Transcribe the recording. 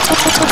そう。